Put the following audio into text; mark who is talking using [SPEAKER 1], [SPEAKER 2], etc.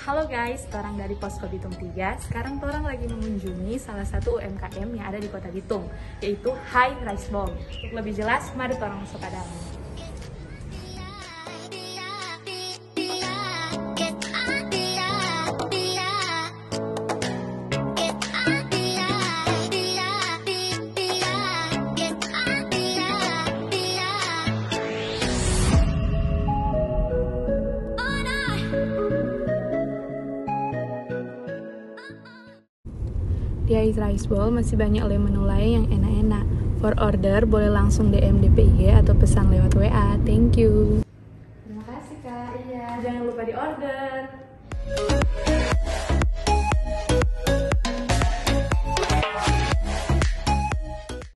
[SPEAKER 1] Halo guys, orang dari Posko Bitung 3. Sekarang orang lagi mengunjungi salah satu UMKM yang ada di Kota Bitung, yaitu High Rice Bowl. Untuk lebih jelas, mari orang masuk ke dalam. Tiais Rice Bowl masih banyak oleh menu lain yang enak-enak. For order, boleh langsung DM DPIG atau pesan lewat WA. Thank you. Terima kasih, Kak. Iya, jangan lupa di order.